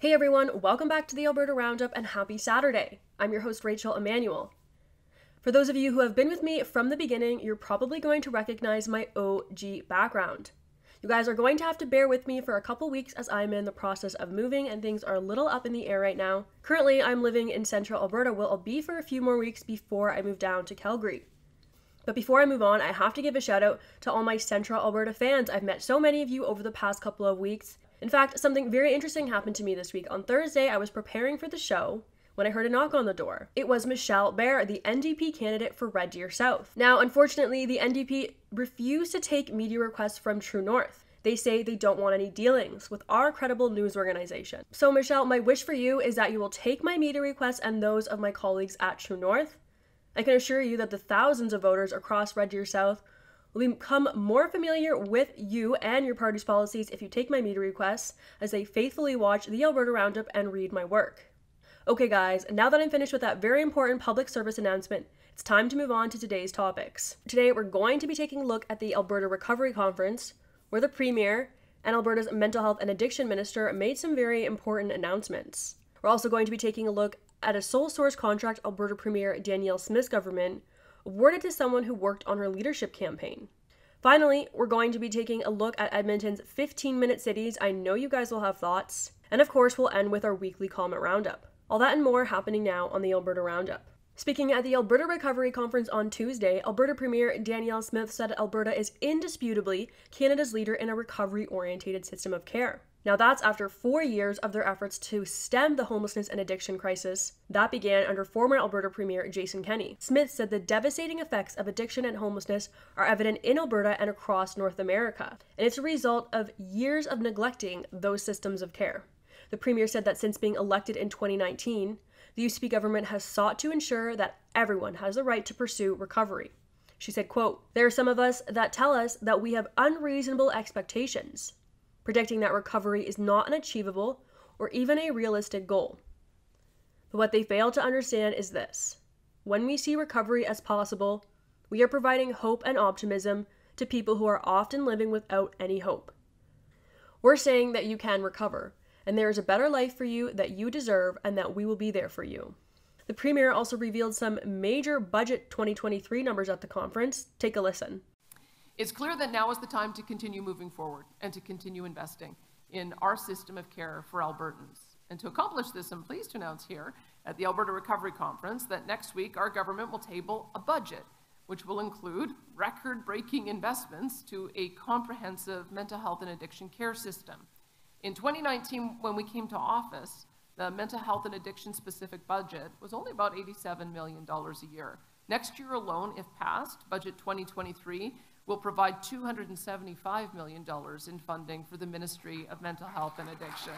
Hey everyone, welcome back to the Alberta Roundup and happy Saturday. I'm your host Rachel Emmanuel. For those of you who have been with me from the beginning, you're probably going to recognize my OG background. You guys are going to have to bear with me for a couple weeks as I'm in the process of moving and things are a little up in the air right now. Currently, I'm living in central Alberta, where I'll be for a few more weeks before I move down to Calgary. But before I move on, I have to give a shout out to all my Central Alberta fans. I've met so many of you over the past couple of weeks. In fact, something very interesting happened to me this week. On Thursday, I was preparing for the show when I heard a knock on the door. It was Michelle Baer, the NDP candidate for Red Deer South. Now, unfortunately, the NDP refused to take media requests from True North. They say they don't want any dealings with our credible news organization. So, Michelle, my wish for you is that you will take my media requests and those of my colleagues at True North. I can assure you that the thousands of voters across Red Deer South become more familiar with you and your party's policies if you take my media requests as they faithfully watch the Alberta Roundup and read my work. Okay, guys, now that I'm finished with that very important public service announcement, it's time to move on to today's topics. Today, we're going to be taking a look at the Alberta Recovery Conference, where the Premier and Alberta's Mental Health and Addiction Minister made some very important announcements. We're also going to be taking a look at a sole source contract Alberta Premier Danielle Smith's government awarded to someone who worked on her leadership campaign. Finally, we're going to be taking a look at Edmonton's 15 minute cities. I know you guys will have thoughts. And of course, we'll end with our weekly comment roundup. All that and more happening now on the Alberta Roundup. Speaking at the Alberta Recovery Conference on Tuesday, Alberta Premier Danielle Smith said Alberta is indisputably Canada's leader in a recovery oriented system of care. Now, that's after four years of their efforts to stem the homelessness and addiction crisis that began under former Alberta Premier Jason Kenney. Smith said the devastating effects of addiction and homelessness are evident in Alberta and across North America, and it's a result of years of neglecting those systems of care. The Premier said that since being elected in 2019, the UCP government has sought to ensure that everyone has the right to pursue recovery. She said, quote, There are some of us that tell us that we have unreasonable expectations, predicting that recovery is not an achievable or even a realistic goal. But what they fail to understand is this when we see recovery as possible, we are providing hope and optimism to people who are often living without any hope. We're saying that you can recover, and there is a better life for you that you deserve, and that we will be there for you. The Premier also revealed some major budget 2023 numbers at the conference. Take a listen. It's clear that now is the time to continue moving forward and to continue investing in our system of care for Albertans. And to accomplish this, I'm pleased to announce here at the Alberta Recovery Conference that next week our government will table a budget which will include record breaking investments to a comprehensive mental health and addiction care system. In 2019, when we came to office, the mental health and addiction specific budget was only about $87 million a year. Next year alone, if passed, budget 2023 will provide $275 million in funding for the Ministry of Mental Health and Addiction.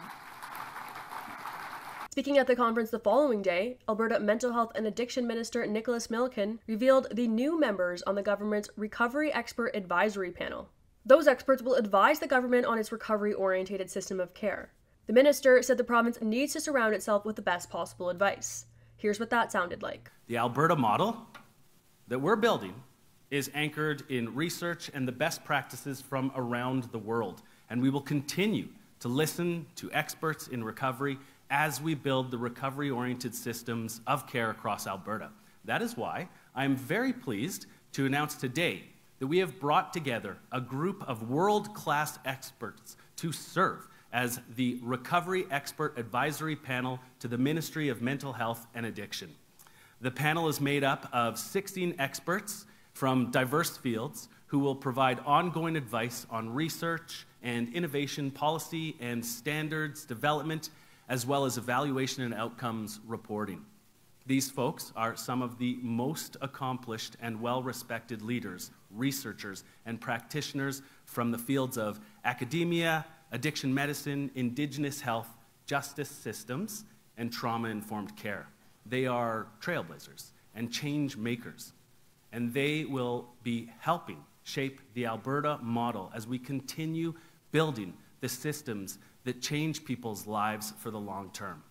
Speaking at the conference the following day, Alberta Mental Health and Addiction Minister Nicholas Milliken revealed the new members on the government's Recovery Expert Advisory Panel. Those experts will advise the government on its recovery oriented system of care. The minister said the province needs to surround itself with the best possible advice. Here's what that sounded like. The Alberta model that we're building is anchored in research and the best practices from around the world. And we will continue to listen to experts in recovery as we build the recovery oriented systems of care across Alberta. That is why I'm very pleased to announce today that we have brought together a group of world class experts to serve as the Recovery Expert Advisory Panel to the Ministry of Mental Health and Addiction. The panel is made up of 16 experts from diverse fields who will provide ongoing advice on research and innovation policy and standards development, as well as evaluation and outcomes reporting. These folks are some of the most accomplished and well respected leaders, researchers, and practitioners from the fields of academia, addiction medicine, indigenous health, justice systems, and trauma informed care. They are trailblazers and change makers, and they will be helping shape the Alberta model as we continue building the systems that change people's lives for the long term.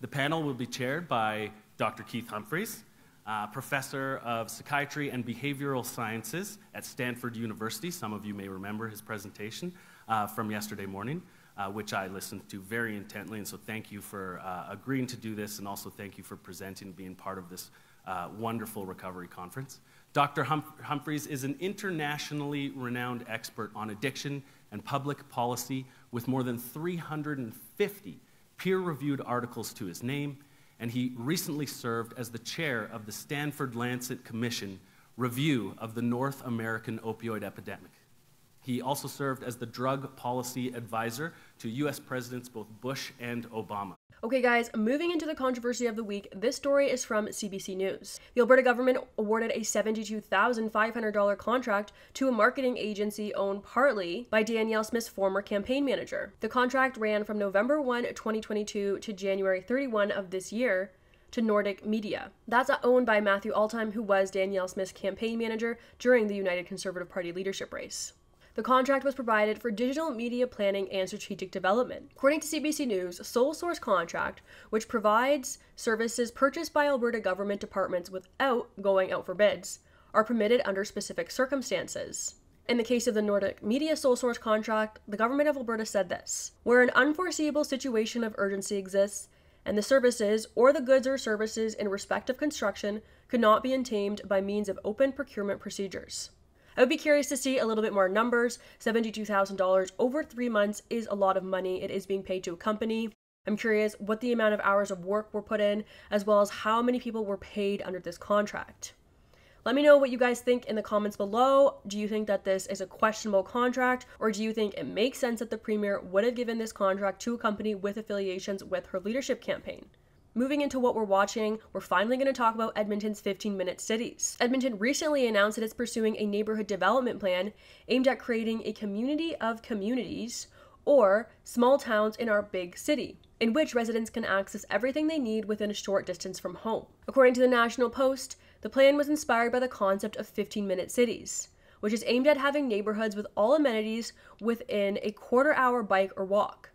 The panel will be chaired by Dr. Keith Humphreys, uh, professor of psychiatry and behavioral sciences at Stanford University. Some of you may remember his presentation uh, from yesterday morning. uh, which I listened to very intently. And so thank you for uh, agreeing to do this, and also thank you for presenting and being part of this uh, wonderful recovery conference. Dr. Hum Humphreys is an internationally renowned expert on addiction and public policy with more than 350 peer reviewed articles to his name, and he recently served as the chair of the Stanford Lancet Commission review of the North American opioid epidemic. He also served as the drug policy advisor to US Presidents both Bush and Obama. Okay, guys, moving into the controversy of the week, this story is from CBC News. The Alberta government awarded a $72,500 contract to a marketing agency owned partly by Danielle Smith's former campaign manager. The contract ran from November 1, 2022 to January 31 of this year to Nordic Media. That's owned by Matthew Altheim, who was Danielle Smith's campaign manager during the United Conservative Party leadership race. The contract was provided for digital media planning and strategic development. According to CBC News, sole source contract, which provides services purchased by Alberta government departments without going out for bids, are permitted under specific circumstances. In the case of the Nordic Media sole source contract, the government of Alberta said this Where an unforeseeable situation of urgency exists, and the services or the goods or services in respect of construction could not be obtained by means of open procurement procedures. I would be curious to see a little bit more numbers. $72,000 over three months is a lot of money. It is being paid to a company. I'm curious what the amount of hours of work were put in, as well as how many people were paid under this contract. Let me know what you guys think in the comments below. Do you think that this is a questionable contract, or do you think it makes sense that the Premier would have given this contract to a company with affiliations with her leadership campaign? Moving into what we're watching, we're finally going to talk about Edmonton's 15 minute cities. Edmonton recently announced that it's pursuing a neighborhood development plan aimed at creating a community of communities, or small towns in our big city, in which residents can access everything they need within a short distance from home. According to the National Post, the plan was inspired by the concept of 15 minute cities, which is aimed at having neighborhoods with all amenities within a quarter hour bike or walk.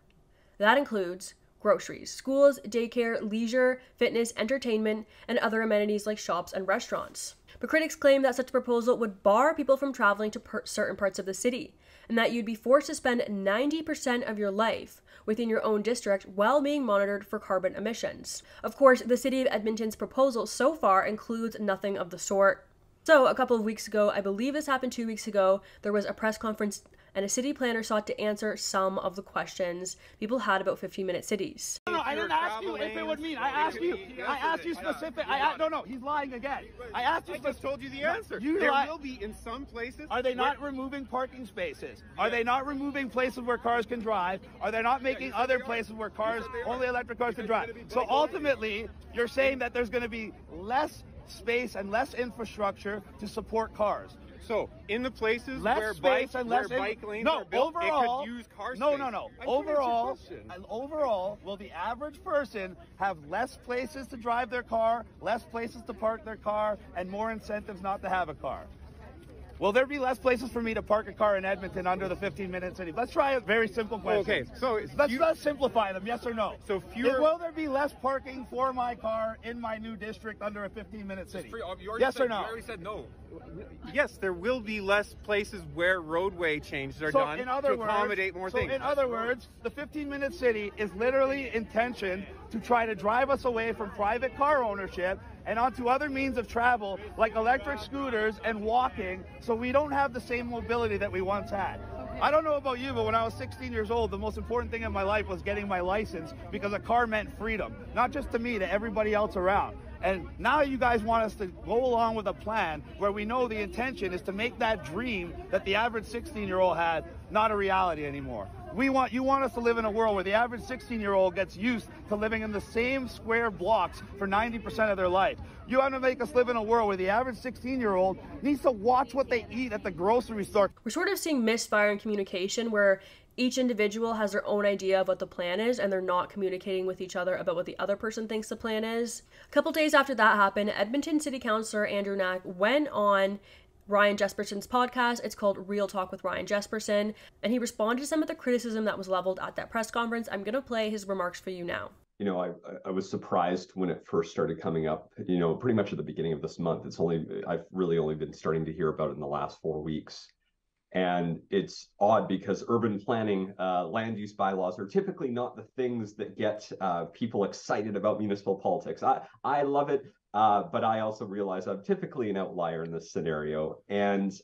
That includes groceries, schools, daycare, leisure, fitness, entertainment, and other amenities like shops and restaurants. But critics claim that such a proposal would bar people from traveling to per- certain parts of the city, and that you'd be forced to spend 90% of your life within your own district while being monitored for carbon emissions. Of course, the City of Edmonton's proposal so far includes nothing of the sort. So, a couple of weeks ago, I believe this happened two weeks ago, there was a press conference and a city planner sought to answer some of the questions people had about 15 minute cities. No, no, I didn't ask you if it would mean. I asked you. I asked you specific. I no, no, he's lying again. I asked you. I just told you the answer. You there li- will be in some places. Are they not removing parking spaces? Are they not removing places where cars can drive? Are they not making other places where cars, only electric cars can drive? So ultimately, you're saying that there's going to be less space and less infrastructure to support cars. So in the places less where space bike, and less where bike lanes no, are built, overall, it could use car no, space. no, no. I answer your Overall, and overall, will the average person have less places to drive their car, less places to park their car, and more incentives not to have a car? Will there be less places for me to park a car in Edmonton under the 15 minute city? Let's try a very simple question. Okay, so let's few- let's simplify them. Yes or no? So fewer- Will there be less parking for my car in my new district under a 15 minute city? Free- um, Yes said- or no? You already said no. Yes, there will be less places where roadway changes are so done in other to accommodate words, more so things. in other words, the 15 minute city is literally intentioned to try to drive us away from private car ownership and onto other means of travel like electric scooters and walking so we don't have the same mobility that we once had. I don't know about you, but when I was 16 years old, the most important thing in my life was getting my license because a car meant freedom, not just to me, to everybody else around. And now you guys want us to go along with a plan where we know the intention is to make that dream that the average 16 year old had not a reality anymore. We want you want us to live in a world where the average 16 year old gets used to living in the same square blocks for 90% of their life. You want to make us live in a world where the average 16 year old needs to watch what they eat at the grocery store. We're sort of seeing misfire in communication where each individual has their own idea of what the plan is and they're not communicating with each other about what the other person thinks the plan is. A couple days after that happened, Edmonton City Councilor Andrew Knack went on Ryan Jespersen's podcast. It's called Real Talk with Ryan Jespersen, and he responded to some of the criticism that was leveled at that press conference. I'm going to play his remarks for you now. You know, I I was surprised when it first started coming up. You know, pretty much at the beginning of this month. It's only I've really only been starting to hear about it in the last four weeks, And it's odd because urban planning, uh, land use bylaws are typically not the things that get uh, people excited about municipal politics. I, I love it, uh, but I also realize I'm typically an outlier in this scenario. And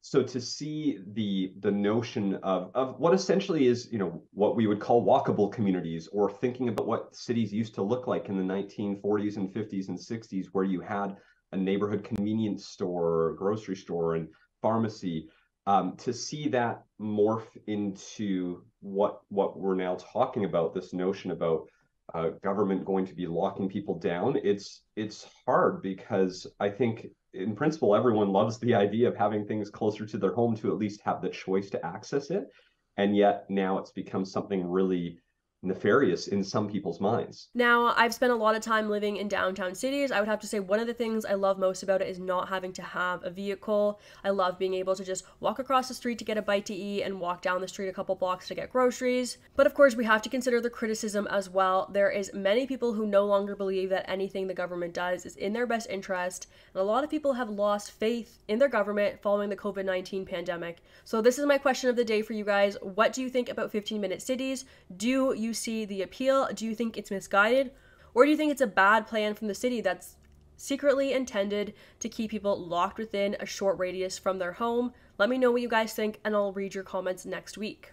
so to see the the notion of of what essentially is you know what we would call walkable communities or thinking about what cities used to look like in the 1940s and 50s and 60s where you had a neighborhood convenience store grocery store and pharmacy um, to see that morph into what what we're now talking about this notion about uh, government going to be locking people down it's it's hard because i think in principle everyone loves the idea of having things closer to their home to at least have the choice to access it. And yet now it's become something really nefarious in some people's minds. Now, I've spent a lot of time living in downtown cities. I would have to say one of the things I love most about it is not having to have a vehicle. I love being able to just walk across the street to get a bite to eat and walk down the street a couple blocks to get groceries. But of course, we have to consider the criticism as well. There is many people who no longer believe that anything the government does is in their best interest, and a lot of people have lost faith in their government following the COVID-19 pandemic. So this is my question of the day for you guys. What do you think about 15-minute cities? Do you see the appeal? Do you think it's misguided? Or do you think it's a bad plan from the city that's secretly intended to keep people locked within a short radius from their home? Let me know what you guys think, and I'll read your comments next week.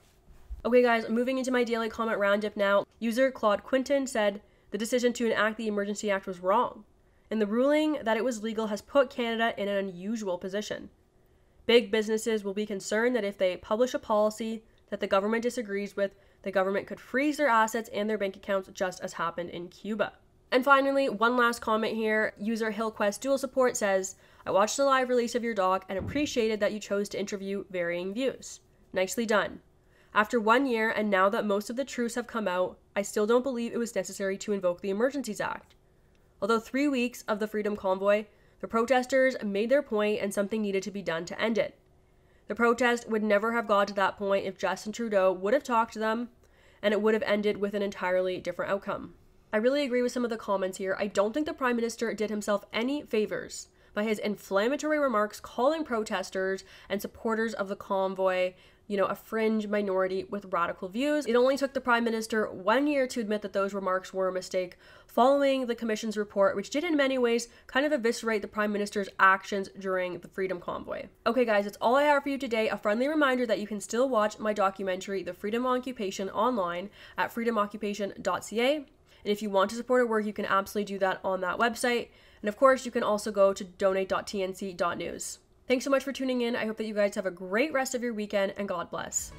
Okay, guys, moving into my daily comment roundup now. User Claude Quinton said the decision to enact the Emergency Act was wrong, and the ruling that it was legal has put Canada in an unusual position. Big businesses will be concerned that if they publish a policy that the government disagrees with, the government could freeze their assets and their bank accounts just as happened in Cuba. And finally, one last comment here. User Hillquest Dual Support says, I watched the live release of your doc and appreciated that you chose to interview varying views. Nicely done. After one year, and now that most of the truths have come out, I still don't believe it was necessary to invoke the Emergencies Act. Although three weeks of the Freedom Convoy, the protesters made their point and something needed to be done to end it. The protest would never have got to that point if Justin Trudeau would have talked to them, and it would have ended with an entirely different outcome. I really agree with some of the comments here. I don't think the Prime Minister did himself any favors by his inflammatory remarks calling protesters and supporters of the convoy you know, a fringe minority with radical views. It only took the Prime Minister one year to admit that those remarks were a mistake, following the Commission's report, which did in many ways kind of eviscerate the Prime Minister's actions during the Freedom Convoy. Okay, guys, that's all I have for you today. A friendly reminder that you can still watch my documentary, The Freedom Occupation, online at freedomoccupation.ca. And if you want to support our work, you can absolutely do that on that website. And of course, you can also go to donate.tnc.news. Thanks so much for tuning in. I hope that you guys have a great rest of your weekend and God bless.